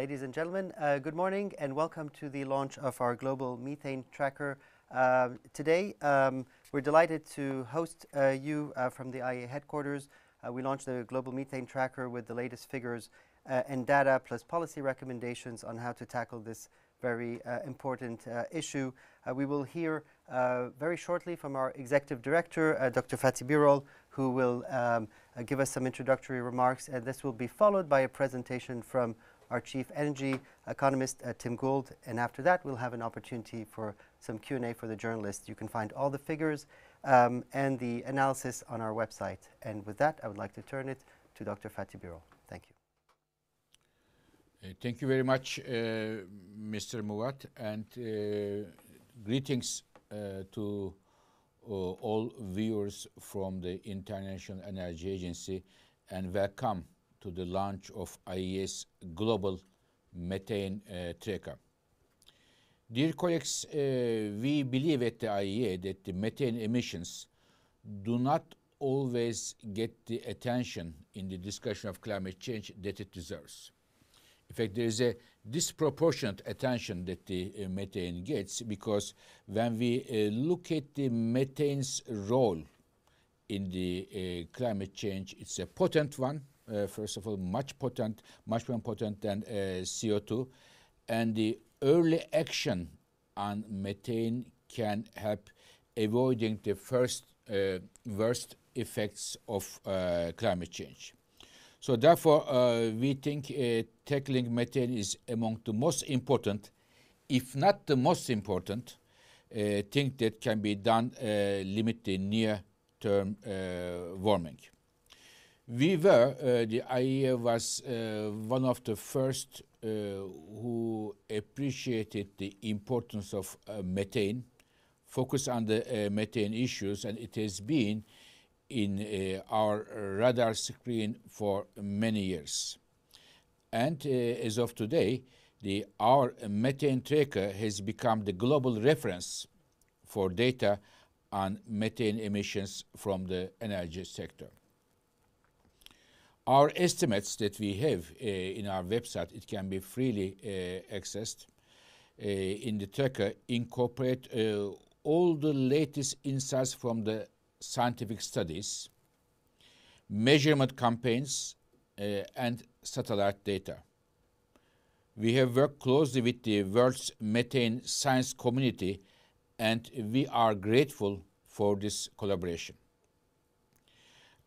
Ladies and gentlemen, uh, good morning and welcome to the launch of our global methane tracker. Uh, today, um, we're delighted to host uh, you uh, from the IEA headquarters. Uh, we launched the global methane tracker with the latest figures uh, and data plus policy recommendations on how to tackle this very important issue. we will hear very shortly from our executive director, Dr. Fatih Birol, who will um, give us some introductory remarks, and this will be followed by a presentation from our chief energy economist, uh, Tim Gould. And after that, we'll have an opportunity for some Q&A for the journalists. You can find all the figures um, and the analysis on our website. And with that, I would like to turn it to Dr. Fatih Birol. Thank you. Uh, thank you very much, uh, Mr. Mouawad, and uh, greetings uh, to uh, all viewers from the International Energy Agency, and welcome to the launch of IEA's global methane uh, tracker. Dear colleagues, uh, we believe at the IEA that the methane emissions do not always get the attention in the discussion of climate change that it deserves. In fact, there is a disproportionate attention that the uh, methane gets because when we uh, look at the methane's role in the uh, climate change, it's a potent one, uh, first of all, much potent, much more potent than uh, CO2. And the early action on methane can help avoiding the first uh, worst effects of climate change. So therefore, uh, we think uh, tackling methane is among the most important, if not the most important, uh, thing that can be done limit the near-term warming. We were, uh, the IEA was uh, one of the first uh, who appreciated the importance of uh, methane, focused on the uh, methane issues, and it has been in uh, our radar screen for many years. And as of today, the, our methane tracker has become the global reference for data on methane emissions from the energy sector. Our estimates that we have uh, in our website, it can be freely uh, accessed uh, in the tracker, incorporate all the latest insights from the scientific studies, measurement campaigns, and satellite data. We have worked closely with the world's methane science community and we are grateful for this collaboration.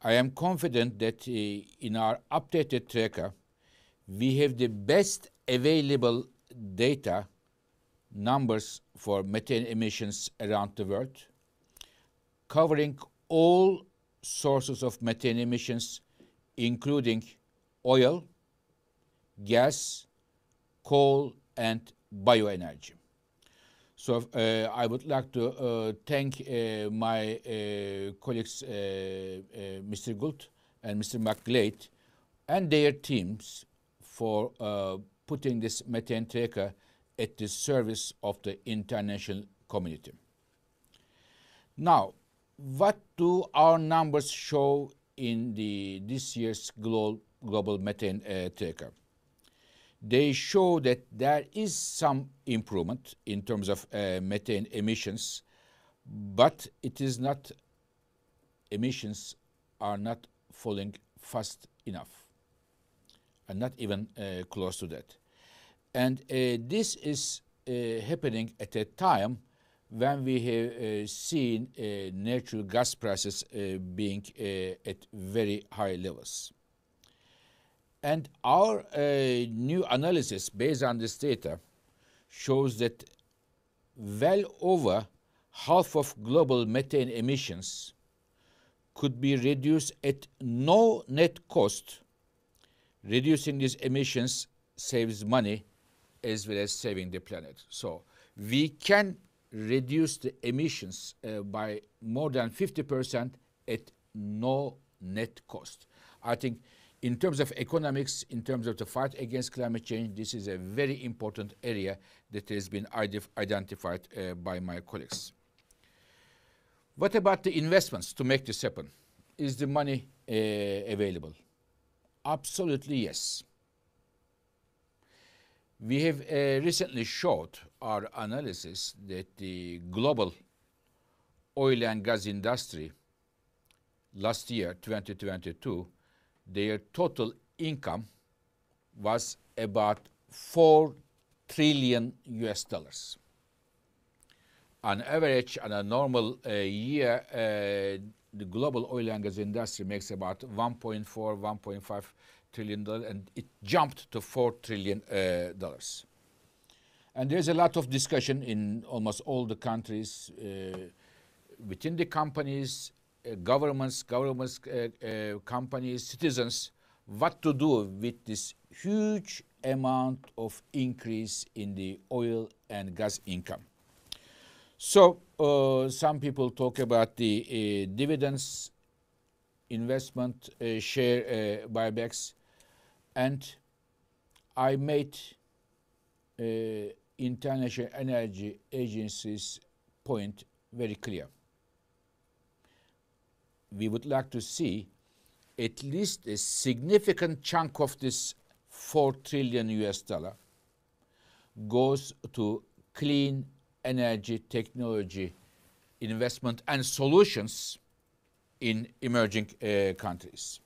I am confident that uh, in our updated tracker, we have the best available data numbers for methane emissions around the world, covering all sources of methane emissions, including oil, gas, coal, and bioenergy. So uh, I would like to uh, thank uh, my colleagues, Mr. Gould and Mr. McGlade, and their teams for putting this methane tracker at the service of the international community. Now, what do our numbers show in the this year's global, global methane uh, tracker? They show that there is some improvement in terms of uh, methane emissions, but it is not, emissions are not falling fast enough, and not even uh, close to that. And uh, this is uh, happening at a time when we have uh, seen uh, natural gas prices being at very high levels. And our uh, new analysis based on this data shows that well over half of global methane emissions could be reduced at no net cost. Reducing these emissions saves money as well as saving the planet. So we can reduce the emissions uh, by more than 50% at no net cost. I think in terms of economics, in terms of the fight against climate change, this is a very important area that has been identified uh, by my colleagues. What about the investments to make this happen? Is the money uh, available? Absolutely yes. We have uh, recently showed our analysis that the global oil and gas industry last year, 2022, their total income was about 4 trillion US dollars. On average, on a normal uh, year, uh, the global oil and gas industry makes about 1.4, 1.5 trillion dollars, and it jumped to 4 trillion uh, dollars. And there's a lot of discussion in almost all the countries, uh, within the companies, governments, governments, uh, uh, companies, citizens, what to do with this huge amount of increase in the oil and gas income. So uh, some people talk about the uh, dividends, investment, uh, share buybacks, and I made International Energy Agency's point very clear. We would like to see at least a significant chunk of this 4 trillion US dollar goes to clean energy technology investment and solutions in emerging uh, countries.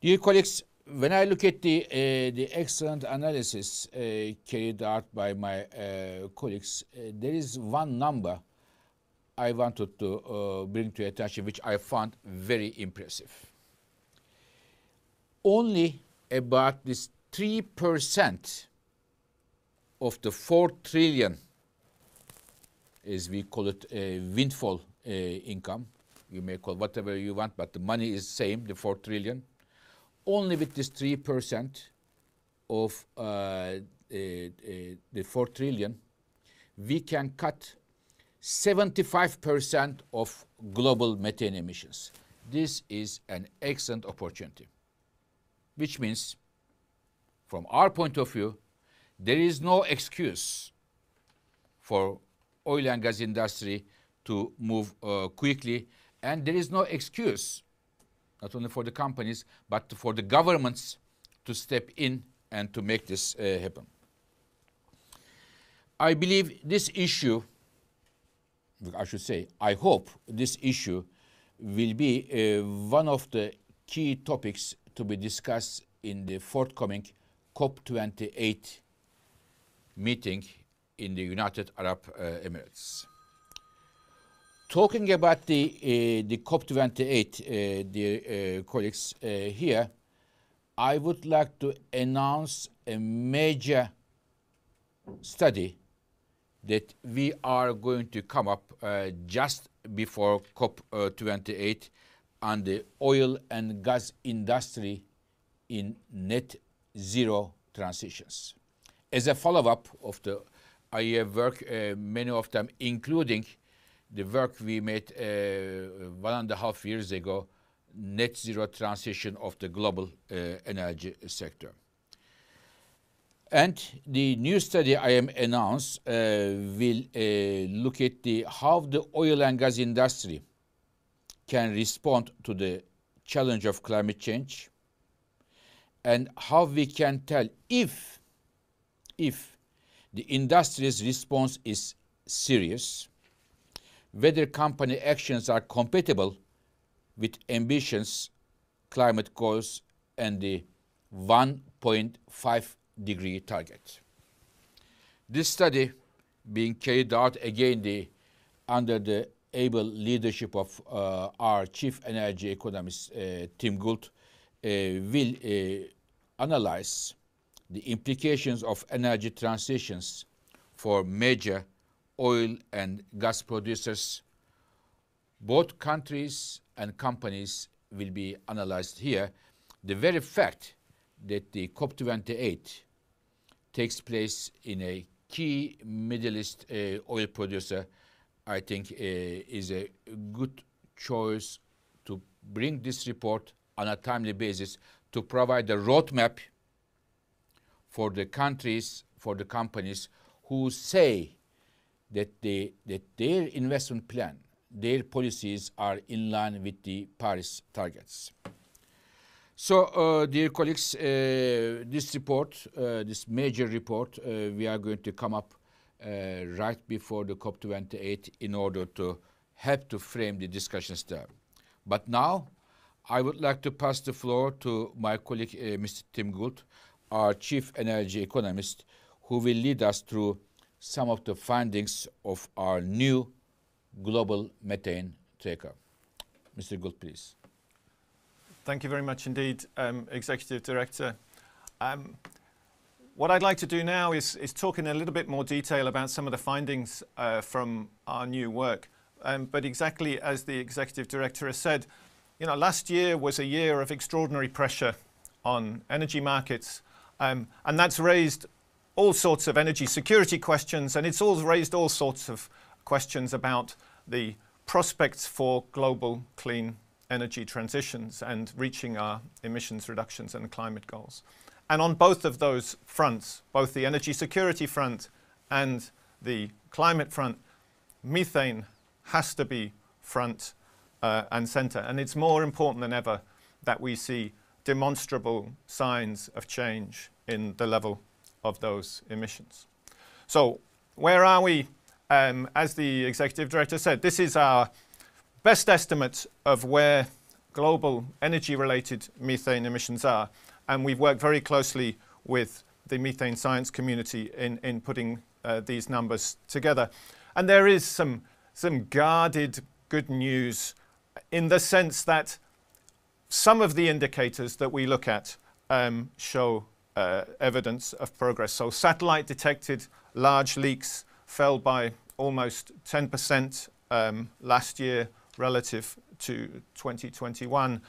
Dear colleagues, when I look at the, uh, the excellent analysis uh, carried out by my uh, colleagues, uh, there is one number I wanted to uh, bring to attention, which I found very impressive. Only about this 3% of the 4 trillion, as we call it, uh, windfall uh, income, you may call whatever you want, but the money is the same, the 4 trillion. Only with this 3% of uh, uh, the 4 trillion, we can cut 75% of global methane emissions. This is an excellent opportunity, which means, from our point of view, there is no excuse for oil and gas industry to move uh, quickly, and there is no excuse, not only for the companies, but for the governments to step in and to make this uh, happen. I believe this issue I should say, I hope this issue will be uh, one of the key topics to be discussed in the forthcoming COP28 meeting in the United Arab uh, Emirates. Talking about the, uh, the COP28, uh, dear uh, colleagues, uh, here, I would like to announce a major study that we are going to come up uh, just before COP28 on the oil and gas industry in net zero transitions. As a follow-up of the IEA work, uh, many of them including the work we made uh, one and a half years ago, net zero transition of the global uh, energy sector. And the new study I am announced uh, will uh, look at the how the oil and gas industry can respond to the challenge of climate change and how we can tell if if the industry's response is serious whether company actions are compatible with ambitions, climate goals and the 1.5 degree target. This study being carried out again the, under the able leadership of uh, our chief energy economist uh, Tim Gould uh, will uh, analyze the implications of energy transitions for major oil and gas producers. Both countries and companies will be analyzed here. The very fact that the COP28 takes place in a key Middle East uh, oil producer, I think uh, is a good choice to bring this report on a timely basis to provide a roadmap for the countries, for the companies who say that, they, that their investment plan, their policies are in line with the Paris targets. So, uh, dear colleagues, uh, this report, uh, this major report, uh, we are going to come up uh, right before the COP28 in order to help to frame the discussions there. But now, I would like to pass the floor to my colleague, uh, Mr. Tim Gould, our chief energy economist, who will lead us through some of the findings of our new global methane tracker. Mr. Gould, please. Thank you very much indeed, um, Executive Director. Um, what I'd like to do now is, is, talk in a little bit more detail about some of the findings uh, from our new work. Um, but exactly as the Executive Director has said, you know, last year was a year of extraordinary pressure on energy markets, um, and that's raised all sorts of energy security questions, and it's all raised all sorts of questions about the prospects for global clean energy transitions and reaching our emissions reductions and climate goals. And on both of those fronts, both the energy security front and the climate front, methane has to be front uh, and center. And it's more important than ever that we see demonstrable signs of change in the level of those emissions. So where are we? Um, as the executive director said, this is our best estimate of where global energy-related methane emissions are. And we've worked very closely with the methane science community in, in putting uh, these numbers together. And there is some, some guarded good news in the sense that some of the indicators that we look at um, show uh, evidence of progress. So satellite detected large leaks fell by almost 10% um, last year relative to 2021.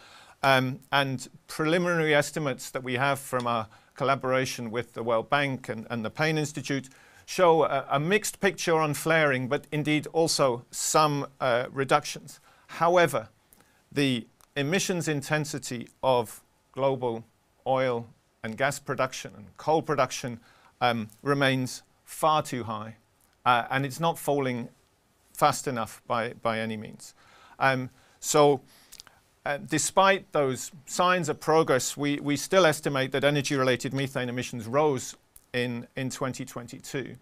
Um, and preliminary estimates that we have from our collaboration with the World Bank and, and the Payne Institute show a, a, mixed picture on flaring, but indeed also some uh, reductions. However, the emissions intensity of global oil and gas production and coal production um, remains far too high, uh, and it's not falling fast enough by, by any means. Um, so uh, despite those signs of progress, we, we still estimate that energy-related methane emissions rose in, in 2022.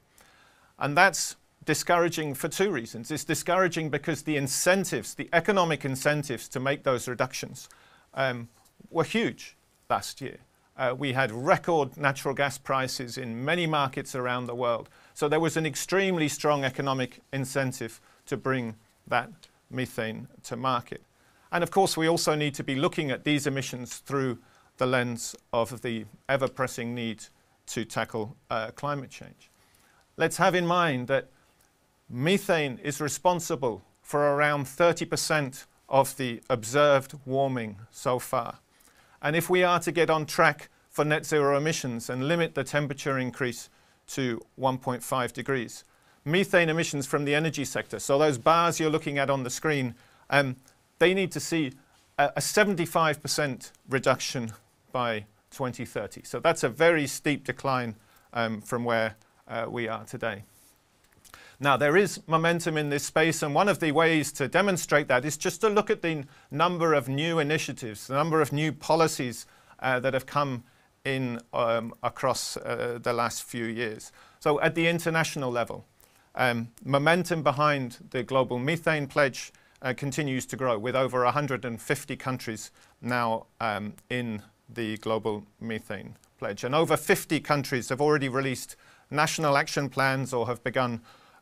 And that's discouraging for two reasons. It's discouraging because the incentives, the economic incentives to make those reductions um, were huge last year. Uh, we had record natural gas prices in many markets around the world. So there was an extremely strong economic incentive to bring that methane to market. And of course, we also need to be looking at these emissions through the lens of the ever-pressing need to tackle uh, climate change. Let's have in mind that methane is responsible for around 30% of the observed warming so far. And if we are to get on track for net zero emissions and limit the temperature increase to 1.5 degrees, methane emissions from the energy sector, so those bars you're looking at on the screen, um, they need to see a, a 75% reduction by 2030. So that's a very steep decline um, from where uh, we are today. Now, there is momentum in this space, and one of the ways to demonstrate that is just to look at the number of new initiatives, the number of new policies uh, that have come in um, across uh, the last few years. So at the international level, um, momentum behind the global methane pledge uh, continues to grow with over 150 countries now um, in the global methane pledge. And over 50 countries have already released national action plans or have begun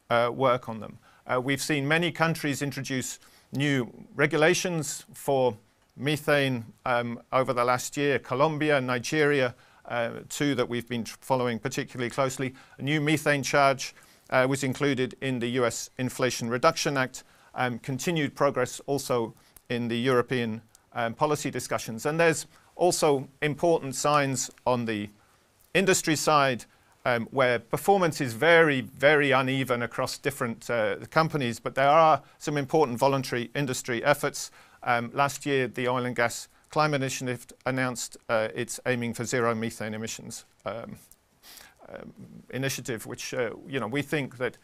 uh, work on them. Uh, we've seen many countries introduce new regulations for methane um, over the last year. Colombia, Nigeria, uh, two that we've been following particularly closely. A new methane charge uh, was included in the US Inflation Reduction Act. Um, continued progress also in the European um, policy discussions. And there's also important signs on the industry side um, where performance is very, very uneven across different uh, companies, but there are some important voluntary industry efforts. Um, last year, the Oil and Gas Climate Initiative announced uh, it's aiming for zero methane emissions um, um initiative, which uh, you know we think that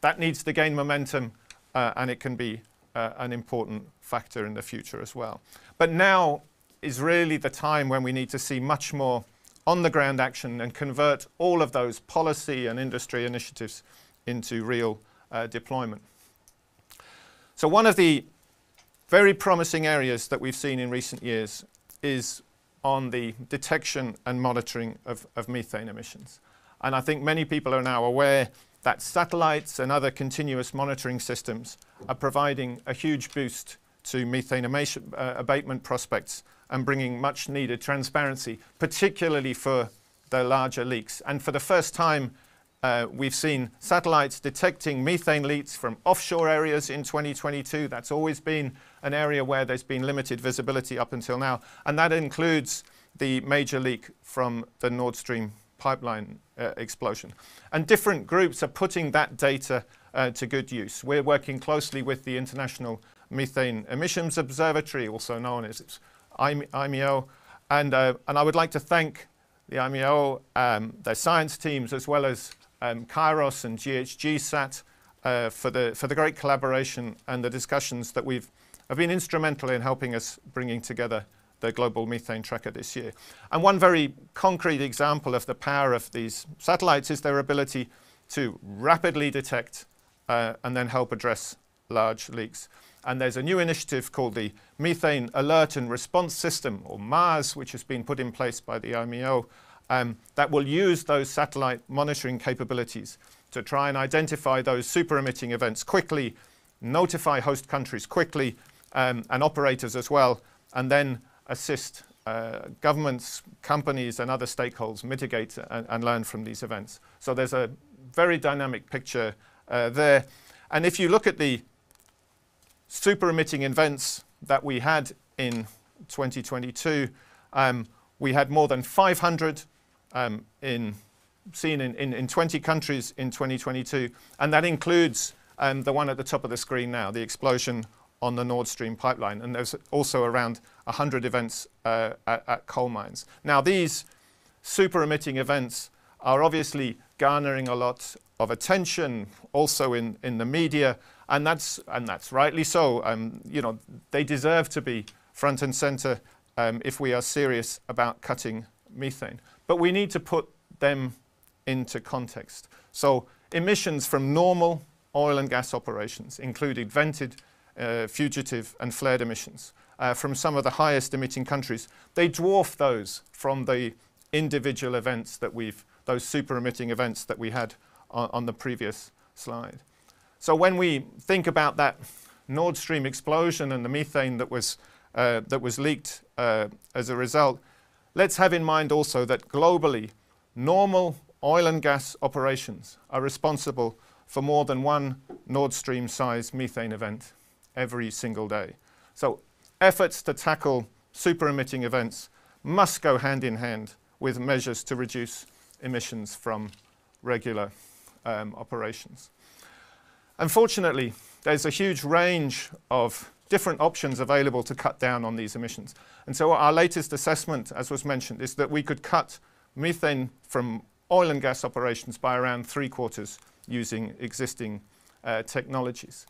that needs to gain momentum uh, and it can be uh, an important factor in the future as well. But now is really the time when we need to see much more on the ground action and convert all of those policy and industry initiatives into real uh, deployment. So, one of the very promising areas that we've seen in recent years is on the detection and monitoring of, of methane emissions. And I think many people are now aware that satellites and other continuous monitoring systems are providing a huge boost to methane uh, abatement prospects and bringing much needed transparency, particularly for the larger leaks. And for the first time, uh, we've seen satellites detecting methane leaks from offshore areas in 2022. That's always been an area where there's been limited visibility up until now. And that includes the major leak from the Nord Stream pipeline uh, explosion. And different groups are putting that data uh, to good use. We're working closely with the International Methane Emissions Observatory, also known as IMEO. And, uh, and I would like to thank the IMEO, um, their science teams, as well as um, Kayrros and GHGSat uh, for, the, for the great collaboration and the discussions that we've have been instrumental in helping us bringing together the global methane tracker this year. And one very concrete example of the power of these satellites is their ability to rapidly detect uh, and then help address large leaks. And there's a new initiative called the Methane Alert and Response System, or MARS, which has been put in place by the IMEO, um, that will use those satellite monitoring capabilities to try and identify those super emitting events quickly, notify host countries quickly, um, and operators as well, and then assist uh, governments, companies, and other stakeholders mitigate and, and, learn from these events. So there's a very dynamic picture uh, there. And if you look at the super emitting events that we had in 2022, um, we had more than 500 um, in, seen in, in, in, 20 countries in 2022, and that includes um, the one at the top of the screen now, the explosion on the Nord Stream pipeline. And there's also around 100 events uh, at, at coal mines. Now, these super emitting events are obviously garnering a lot of attention, also in, in the media, and that's and that's rightly so. Um, you know, they deserve to be front and center um, if we are serious about cutting methane. But we need to put them into context. So emissions from normal oil and gas operations, including vented, uh, fugitive, and flared emissions uh, from some of the highest emitting countries, they dwarf those from the individual events that we've, those super emitting events that we had on, on the previous slide. So when we think about that Nord Stream explosion and the methane that was, uh, that was leaked uh, as a result, let's have in mind also that globally, normal oil and gas operations are responsible for more than one Nord Stream sized methane event every single day. So efforts to tackle super emitting events must go hand in hand with measures to reduce emissions from regular um, operations. Unfortunately, there's a huge range of different options available to cut down on these emissions. And so our latest assessment, as was mentioned, is that we could cut methane from oil and gas operations by around three quarters using existing uh, technologies.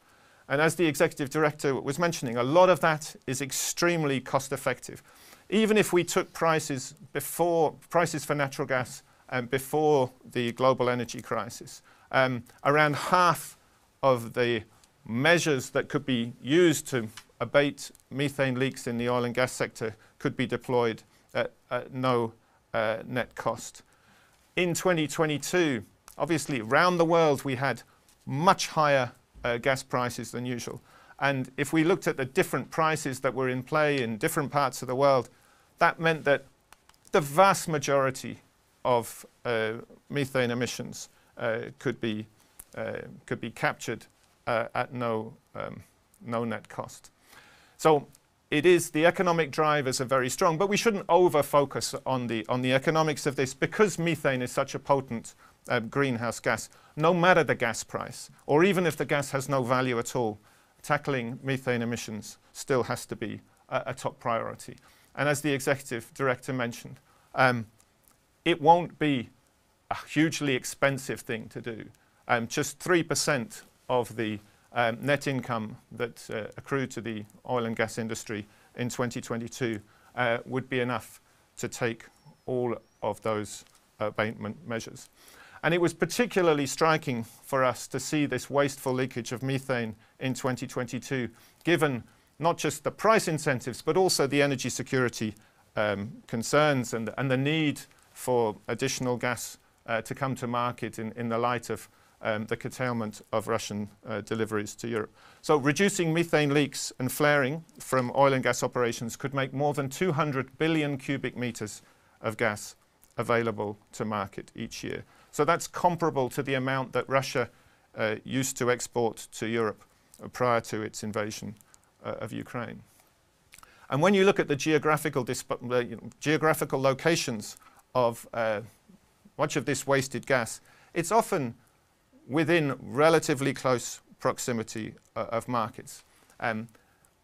And as the executive director was mentioning, a lot of that is extremely cost effective. Even if we took prices before prices for natural gas um, before the global energy crisis, um, around half of the measures that could be used to abate methane leaks in the oil and gas sector could be deployed at, at no uh, net cost. In 2022, obviously, around the world, we had much higher uh, gas prices than usual. And if we looked at the different prices that were in play in different parts of the world, that meant that the vast majority of uh, methane emissions uh, could be uh, could be captured uh, at no, um, no net cost. So it is the economic drivers are very strong, but we shouldn't over focus on the, on the economics of this because methane is such a potent uh, greenhouse gas. No matter the gas price, or even if the gas has no value at all, tackling methane emissions still has to be a, a top priority. And as the executive director mentioned, um, it won't be a hugely expensive thing to do um, just 3% of the um, net income that uh, accrued to the oil and gas industry in 2022 uh, would be enough to take all of those abatement measures. And it was particularly striking for us to see this wasteful leakage of methane in 2022, given not just the price incentives, but also the energy security um, concerns and, and the need for additional gas uh, to come to market in, in the light of um, the curtailment of Russian uh, deliveries to Europe. So reducing methane leaks and flaring from oil and gas operations could make more than 200 billion cubic meters of gas available to market each year. So that's comparable to the amount that Russia uh, used to export to Europe uh, prior to its invasion uh, of Ukraine. And when you look at the geographical, uh, geographical locations of uh, much of this wasted gas, it's often within relatively close proximity uh, of markets. Um,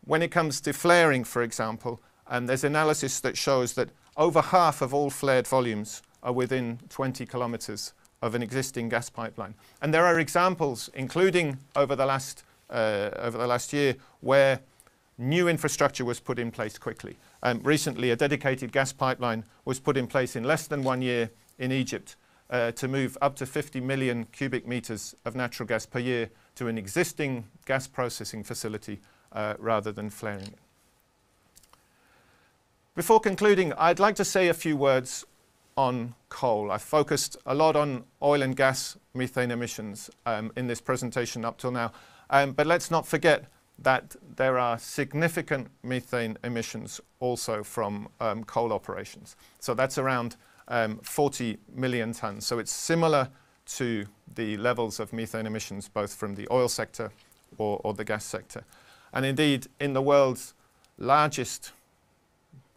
when it comes to flaring, for example, um, there's analysis that shows that over half of all flared volumes are within 20 kilometers of an existing gas pipeline. And there are examples, including over the last, uh, over the last year, where new infrastructure was put in place quickly. Um, recently, a dedicated gas pipeline was put in place in less than one year in Egypt uh, to move up to 50 million cubic meters of natural gas per year to an existing gas processing facility uh, rather than flaring it. Before concluding, I'd like to say a few words on coal. I focused a lot on oil and gas methane emissions um, in this presentation up till now. Um, but let's not forget that there are significant methane emissions also from um, coal operations. So that's around um, 40 million tons. So it's similar to the levels of methane emissions both from the oil sector or, or the gas sector. And indeed, in the world's largest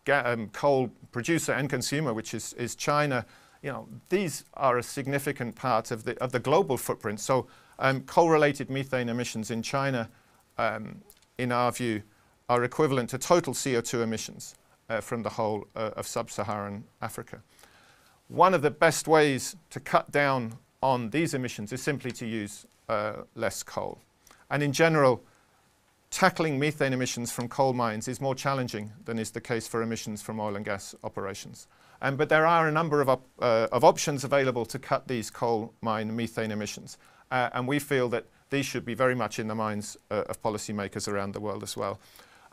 um, coal producer and consumer, which is, is China, you know, these are a significant part of the, of the global footprint. So um, coal-related methane emissions in China, um, in our view, are equivalent to total CO2 emissions uh, from the whole uh, of sub-Saharan Africa. One of the best ways to cut down on these emissions is simply to use uh, less coal. And in general, tackling methane emissions from coal mines is more challenging than is the case for emissions from oil and gas operations. Um, but there are a number of, op uh, of, options available to cut these coal mine methane emissions. Uh, and we feel that these should be very much in the minds uh, of policymakers around the world as well.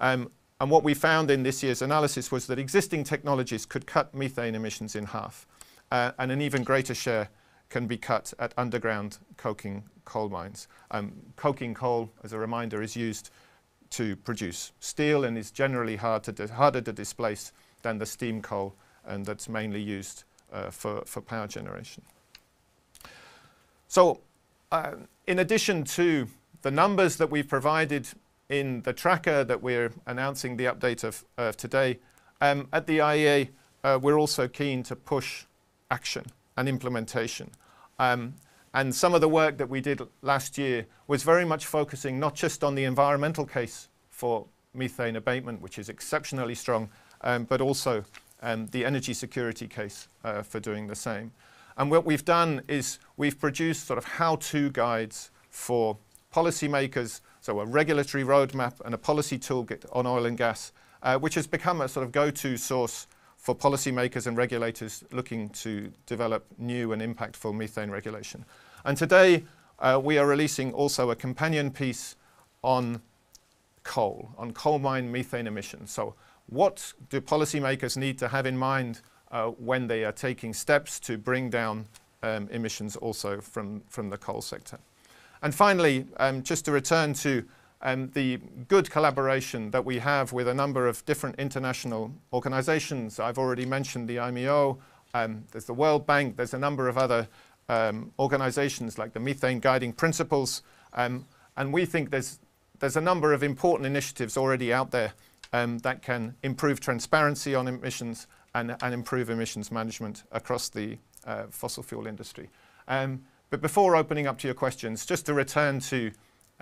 Um, and what we found in this year's analysis was that existing technologies could cut methane emissions in half uh, and an even greater share can be cut at underground coking coal mines. Um, coking coal, as a reminder, is used to produce steel and is generally hard to harder to displace than the steam coal, and that's mainly used uh, for, for power generation. So, uh, in addition to the numbers that we've provided in the tracker that we're announcing the update of uh, today, um, at the IEA, uh, we're also keen to push action and implementation. Um, and some of the work that we did last year was very much focusing not just on the environmental case for methane abatement, which is exceptionally strong, um, but also um, the energy security case uh, for doing the same. And what we've done is we've produced sort of how-to guides for policymakers, so a regulatory roadmap and a policy toolkit on oil and gas, uh, which has become a sort of go-to source for policymakers and regulators looking to develop new and impactful methane regulation. And today uh, we are releasing also a companion piece on coal, on coal mine methane emissions. So what do policymakers need to have in mind uh, when they are taking steps to bring down um, emissions also from, from the coal sector? And finally, um, just to return to and the good collaboration that we have with a number of different international organizations. I've already mentioned the IMO, um, there's the World Bank, there's a number of other um, organizations like the Methane Guiding Principles, um, and we think there's, there's a number of important initiatives already out there um, that can improve transparency on emissions and, and improve emissions management across the uh, fossil fuel industry. Um, but before opening up to your questions, just to return to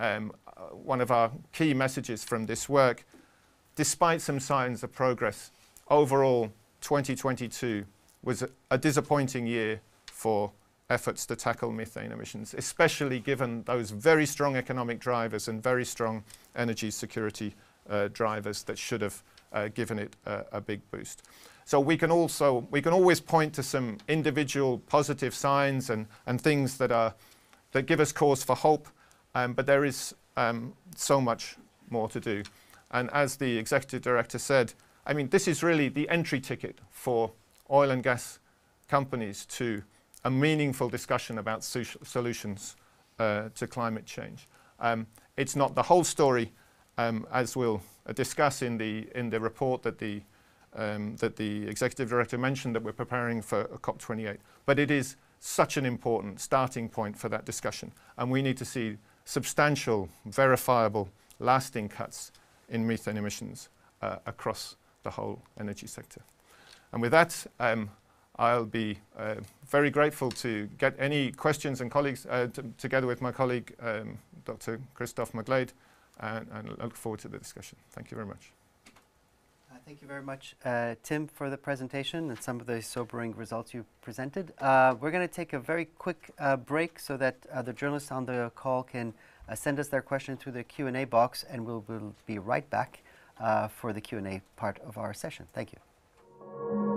um, one of our key messages from this work. Despite some signs of progress, overall 2022 was a disappointing year for efforts to tackle methane emissions, especially given those very strong economic drivers and very strong energy security uh, drivers that should have uh, given it a, big boost. So we can also we can always point to some individual positive signs and, and things that are that give us cause for hope, um, but there is um, so much more to do. And as the executive director said, I mean this is really the entry ticket for oil and gas companies to a meaningful discussion about solutions uh, to climate change. Um, it's not the whole story, um, as we'll discuss in the in the report that the um, that the executive director mentioned that we're preparing for COP28. But it is such an important starting point for that discussion, and we need to see substantial, verifiable, lasting cuts in methane emissions uh, across the whole energy sector. And with that, um, I'll be uh, very grateful to get any questions and colleagues uh, together with my colleague, um, Dr. Christophe McGlade, and, and look forward to the discussion. Thank you very much. Uh, thank you very much, uh, Tim, for the presentation and some of the sobering results you presented. Uh, we're going to take a very quick uh, break so that the journalists on the call can send us their question through the Q&A box, and we'll, we'll, be right back for the Q&A part of our session. Thank you.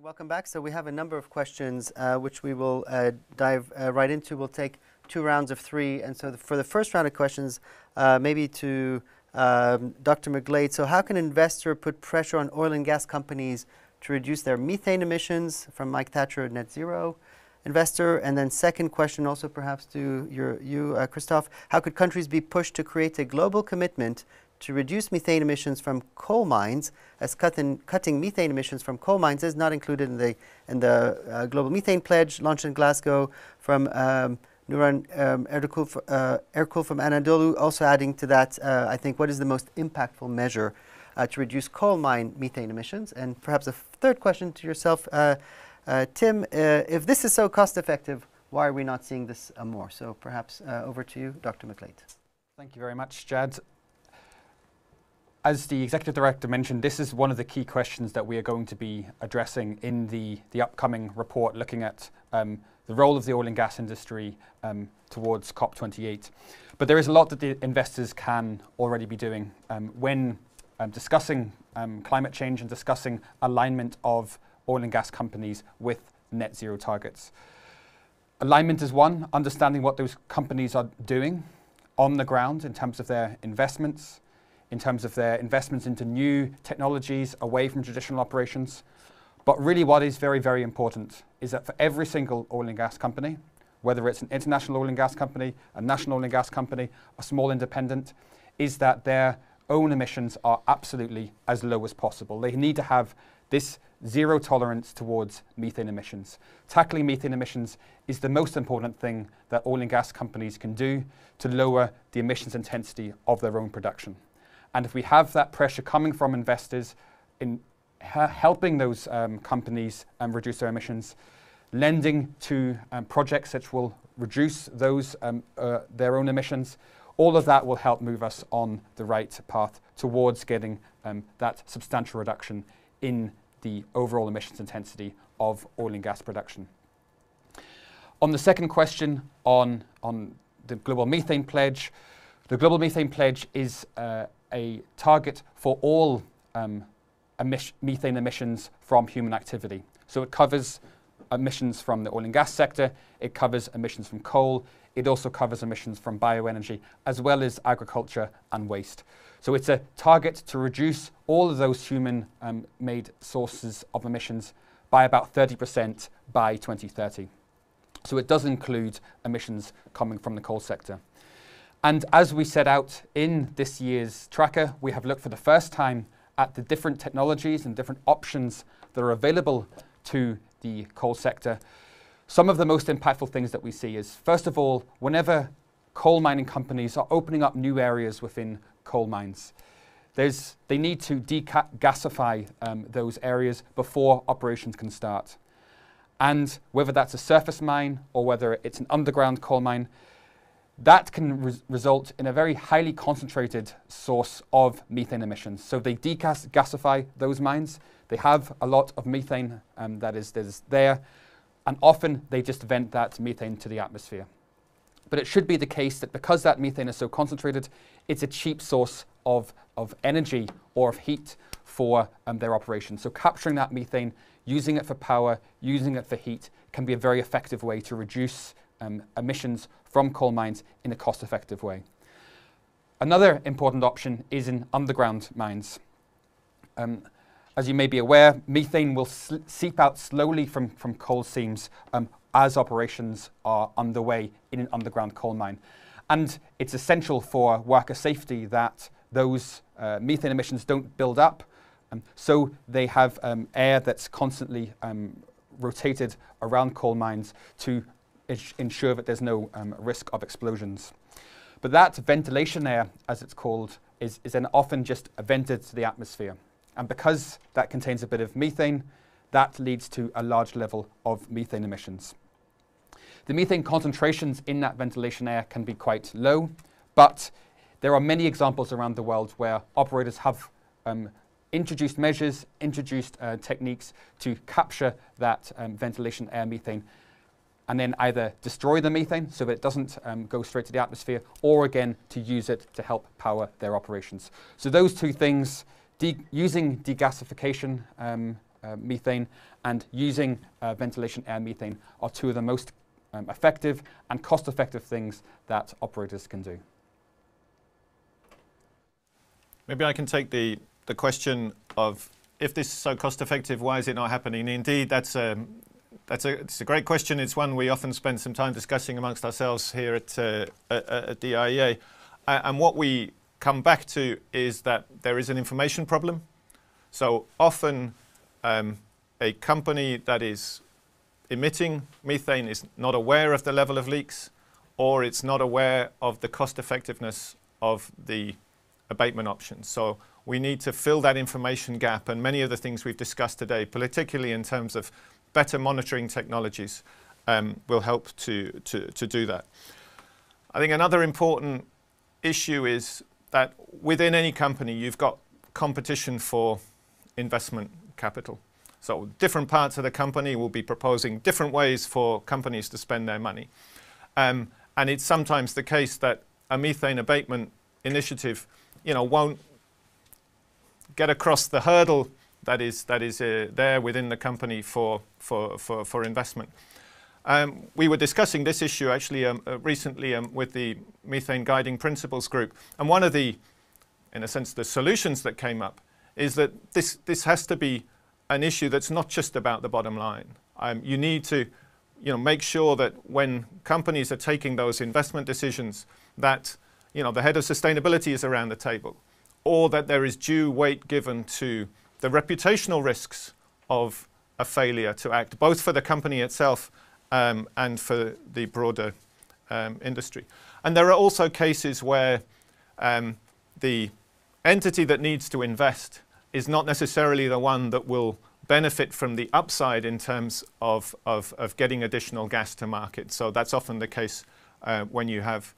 Welcome back. So we have a number of questions uh, which we will uh, dive uh, right into. We'll take two rounds of three. And so the, for the first round of questions, uh, maybe to um, Dr. McGlade. So how can an investor put pressure on oil and gas companies to reduce their methane emissions from Mike Thatcher Net Zero investor? And then second question also perhaps to your, you, uh, Christophe. How could countries be pushed to create a global commitment to reduce methane emissions from coal mines, as cutting, cutting methane emissions from coal mines is not included in the, in the uh, Global Methane Pledge launched in Glasgow from um, Nuran um, Erkul, uh, Erkul from Anadolu, also adding to that, uh, I think, what is the most impactful measure uh, to reduce coal mine methane emissions? And perhaps a third question to yourself, uh, uh, Tim, if this is so cost effective, why are we not seeing this more? So perhaps over to you, Dr. McLeod. Thank you very much, Jad. As the Executive Director mentioned, this is one of the key questions that we are going to be addressing in the, the upcoming report looking at um, the role of the oil and gas industry um, towards COP28. But there is a lot that the investors can already be doing um, when um, discussing um, climate change and discussing alignment of oil and gas companies with net zero targets. Alignment is one, understanding what those companies are doing on the ground in terms of their investments, in terms of their investments into new technologies away from traditional operations, but really, what is very, very important is that for every single oil and gas company, whether it's an international oil and gas company, a national oil and gas company, a small independent, is that their own emissions are absolutely as low as possible. They need to have this zero tolerance towards methane emissions. Tackling methane emissions is the most important thing that oil and gas companies can do to lower the emissions intensity of their own production. And if we have that pressure coming from investors in helping those um, companies um, reduce their emissions, lending to um, projects which will reduce those um, uh, their own emissions. All of that will help move us on the right path towards getting um, that substantial reduction in the overall emissions intensity of oil and gas production. On the second question on, on the Global Methane Pledge, the Global Methane Pledge is uh, a target for all um, methane emissions from human activity. So it covers emissions from the oil and gas sector, it covers emissions from coal, it also covers emissions from bioenergy, as well as agriculture and waste. So it's a target to reduce all of those human um, made sources of emissions by about 30% by 2030. So it does include emissions coming from the coal sector. And as we set out in this year's tracker, we have looked for the first time at the different technologies and different options that are available to the coal sector, some of the most impactful things that we see is, first of all, whenever coal mining companies are opening up new areas within coal mines, there's, they need to degasify um, those areas before operations can start. And whether that's a surface mine or whether it's an underground coal mine, that can res result in a very highly concentrated source of methane emissions. So they degasify those mines. They have a lot of methane um, that is, that is there, and often they just vent that methane to the atmosphere. But it should be the case that because that methane is so concentrated, it's a cheap source of, of energy or of heat for um, their operation. So capturing that methane, using it for power, using it for heat, can be a very effective way to reduce um, emissions from coal mines in a cost effective way. Another important option is in underground mines. Um, as you may be aware, methane will seep out slowly from, from coal seams um, as operations are underway in an underground coal mine. And it's essential for worker safety that those uh, methane emissions don't build up. Um, so they have um, air that's constantly um, rotated around coal mines to ensure that there's no um, risk of explosions. But that ventilation air, as it's called, is, is then often just vented to the atmosphere. And because that contains a bit of methane, that leads to a large level of methane emissions. The methane concentrations in that ventilation air can be quite low, but there are many examples around the world where operators have um, introduced measures, introduced uh, techniques to capture that um, ventilation air methane and then either destroy the methane so that it doesn't um, go straight to the atmosphere, or again to use it to help power their operations. So those two things, de using degasification um, uh, methane and using uh, ventilation air methane are two of the most um, effective and cost-effective things that operators can do. Maybe I can take the, the question of if this is so cost effective, why is it not happening? Indeed, that's a, um, that's a, it's a great question. It's one we often spend some time discussing amongst ourselves here at, uh, at, at the IEA. Uh, and what we come back to is that there is an information problem. So often um, a company that is emitting methane is not aware of the level of leaks or it's not aware of the cost effectiveness of the abatement options. So we need to fill that information gap and many of the things we've discussed today, particularly in terms of better monitoring technologies, um, will help to, to, to do that. I think another important issue is that within any company, you've got competition for investment capital. So different parts of the company will be proposing different ways for companies to spend their money. Um, and it's sometimes the case that a methane abatement initiative, you know, won't get across the hurdle that is, that is uh, there within the company for, for, for, for investment. Um, we were discussing this issue actually um, uh, recently um, with the Methane Guiding Principles group. And one of the, in a sense, the solutions that came up is that this, this has to be an issue that's not just about the bottom line. Um, you need to you know, make sure that when companies are taking those investment decisions that you know, the head of sustainability is around the table or that there is due weight given to the reputational risks of a failure to act, both for the company itself um, and for the broader um, industry. And there are also cases where um, the entity that needs to invest is not necessarily the one that will benefit from the upside in terms of, of, of getting additional gas to market. So that's often the case uh, when you have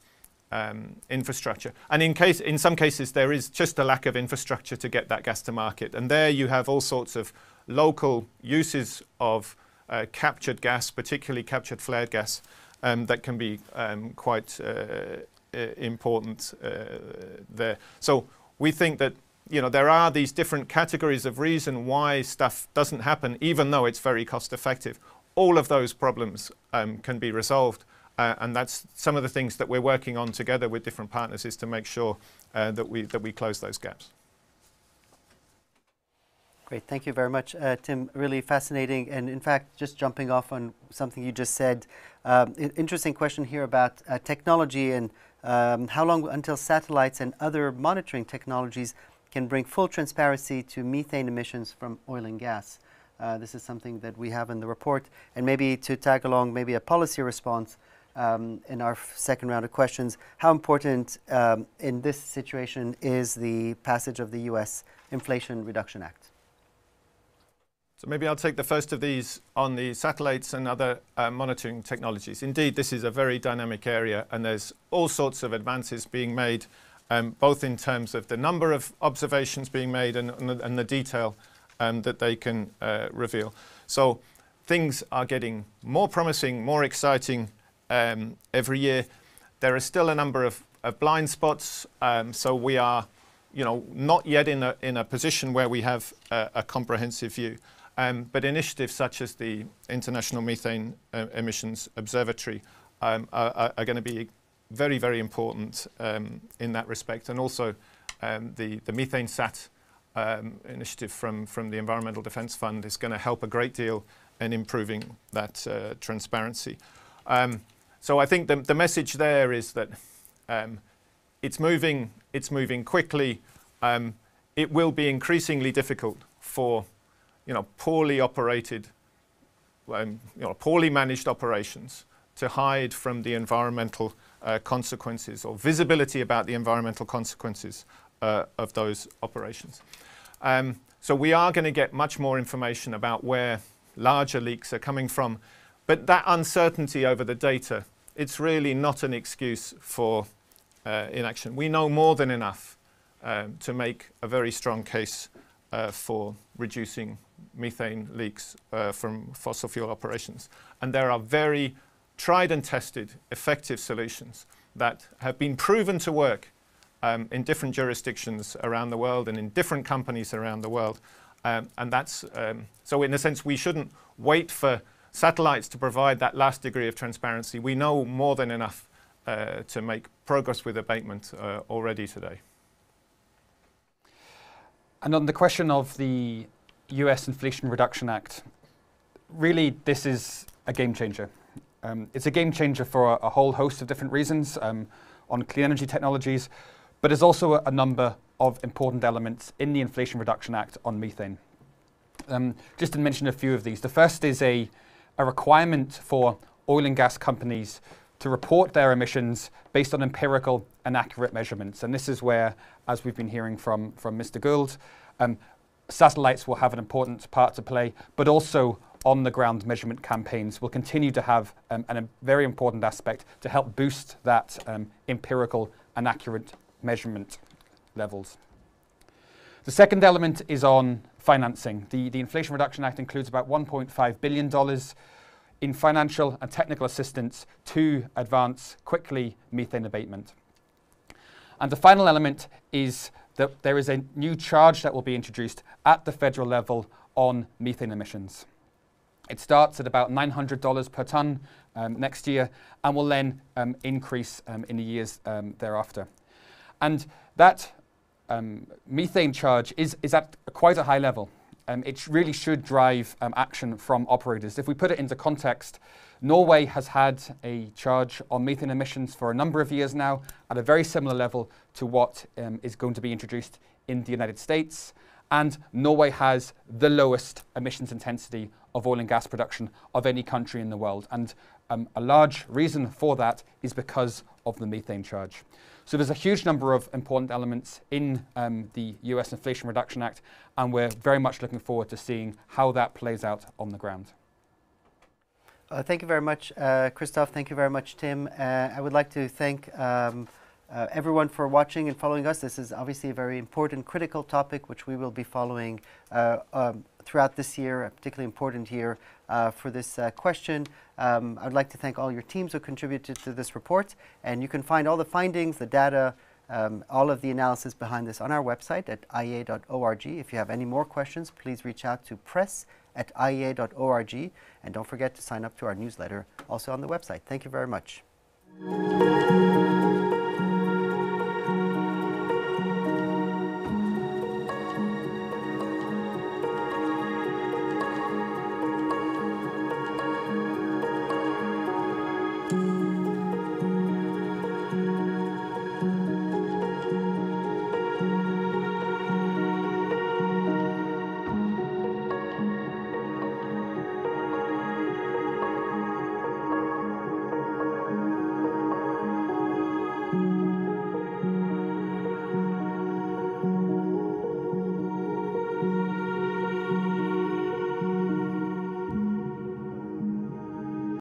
um, infrastructure. And in, case, in some cases, there is just a lack of infrastructure to get that gas to market. And there you have all sorts of local uses of uh, captured gas, particularly captured flared gas, um, that can be um, quite uh, important uh, there. So we think that you know there are these different categories of reason why stuff doesn't happen, even though it's very cost effective. All of those problems um, can be resolved. Uh, and that's some of the things that we're working on together with different partners is to make sure uh, that we that we close those gaps. Great, thank you very much, uh, Tim. Really fascinating, and in fact, just jumping off on something you just said, um, interesting question here about uh, technology and um, how long until satellites and other monitoring technologies can bring full transparency to methane emissions from oil and gas. Uh, this is something that we have in the report, and maybe to tag along, maybe a policy response um, in our second round of questions. How important um, in this situation is the passage of the U.S. Inflation Reduction Act? So maybe I'll take the first of these on the satellites and other uh, monitoring technologies. Indeed, this is a very dynamic area, and there's all sorts of advances being made, um, both in terms of the number of observations being made and, and, the, and the, detail um, that they can uh, reveal. So things are getting more promising, more exciting um, every year. There are still a number of, of blind spots, um, so we are, you know, not yet in a in a position where we have a, a comprehensive view. Um, but initiatives such as the International Methane uh, Emissions Observatory um, are, are going to be very, very important um, in that respect. And also um, the, the Methane Sat um, initiative from, from the Environmental Defence Fund is going to help a great deal in improving that uh, transparency. Um, so I think the, the message there is that it's moving, it's moving quickly. it will be increasingly difficult for you know, poorly operated, um, you know, poorly managed operations to hide from the environmental uh, consequences or visibility about the environmental consequences uh, of those operations. Um, so we are going to get much more information about where larger leaks are coming from, but that uncertainty over the data, it's really not an excuse for uh, inaction. We know more than enough um, to make a very strong case uh, for reducing methane leaks uh, from fossil fuel operations. And there are very tried and tested effective solutions that have been proven to work um, in different jurisdictions around the world and in different companies around the world. Um, and that's um, so in a sense we shouldn't wait for satellites to provide that last degree of transparency. We know more than enough uh, to make progress with abatement uh, already today. And on the question of the US Inflation Reduction Act, really this is a game changer. Um, it's a game changer for a, a, whole host of different reasons um, on clean energy technologies, but there's also a, a number of important elements in the Inflation Reduction Act on methane. Um, just to mention a few of these. The first is a, a requirement for oil and gas companies to report their emissions based on empirical and accurate measurements. And this is where, as we've been hearing from, from Mr. Gould, um, satellites will have an important part to play, but also on the ground measurement campaigns will continue to have um, an, a very important aspect to help boost that um, empirical and accurate measurement levels. The second element is on financing. The, the Inflation Reduction Act includes about $1.5 billion in financial and technical assistance to advance quickly methane abatement. And the final element is that there is a new charge that will be introduced at the federal level on methane emissions. It starts at about $900 per tonne um, next year and will then um, increase um, in the years um, thereafter. And that um, methane charge is, is at quite a high level. Um, it really should drive action from operators. If we put it into context, Norway has had a charge on methane emissions for a number of years now at a very similar level to what is going to be introduced in the United States. And Norway has the lowest emissions intensity of oil and gas production of any country in the world. And um, a large reason for that is because of the methane charge. So there's a huge number of important elements in um, the US Inflation Reduction Act, and we're very much looking forward to seeing how that plays out on the ground. Uh, thank you very much, uh, Christophe. Thank you very much, Tim. Uh, I would like to thank um, uh, everyone for watching and following us. This is obviously a very important, critical topic which we will be following uh, um, throughout this year, a particularly important year uh, for this uh, question. Um, I'd like to thank all your teams who contributed to this report. And you can find all the findings, the data, um, all of the analysis behind this on our website at iea.org. If you have any more questions, please reach out to press at iea.org. And don't forget to sign up to our newsletter also on the website. Thank you very much.